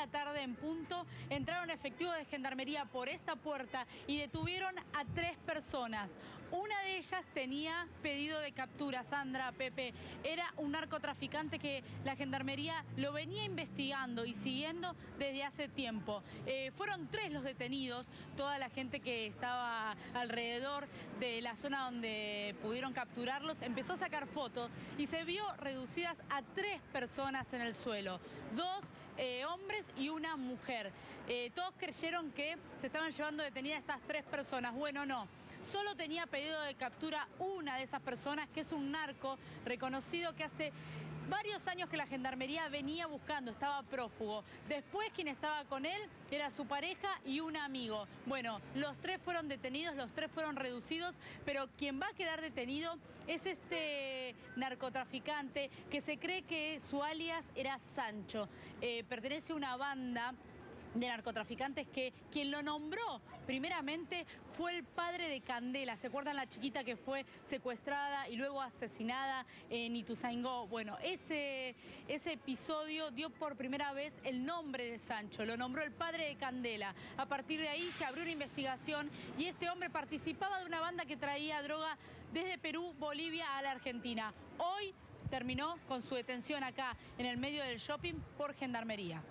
la tarde en punto, entraron efectivos de gendarmería por esta puerta y detuvieron a tres personas. Una de ellas tenía pedido de captura, Sandra, Pepe. Era un narcotraficante que la gendarmería lo venía investigando y siguiendo desde hace tiempo. Eh, fueron tres los detenidos, toda la gente que estaba alrededor de la zona donde pudieron capturarlos empezó a sacar fotos y se vio reducidas a tres personas en el suelo. Dos eh, hombres y una mujer. Eh, todos creyeron que se estaban llevando detenidas estas tres personas. Bueno, no. Solo tenía pedido de captura una de esas personas, que es un narco reconocido que hace varios años que la gendarmería venía buscando, estaba prófugo. Después quien estaba con él era su pareja y un amigo. Bueno, los tres fueron detenidos, los tres fueron reducidos, pero quien va a quedar detenido es este narcotraficante que se cree que su alias era Sancho. Eh, pertenece a una banda de narcotraficantes que quien lo nombró primeramente fue el padre de Candela. ¿Se acuerdan la chiquita que fue secuestrada y luego asesinada en Ituzaingó? Bueno, ese, ese episodio dio por primera vez el nombre de Sancho, lo nombró el padre de Candela. A partir de ahí se abrió una investigación y este hombre participaba de una banda que traía droga desde Perú, Bolivia a la Argentina. Hoy terminó con su detención acá en el medio del shopping por gendarmería.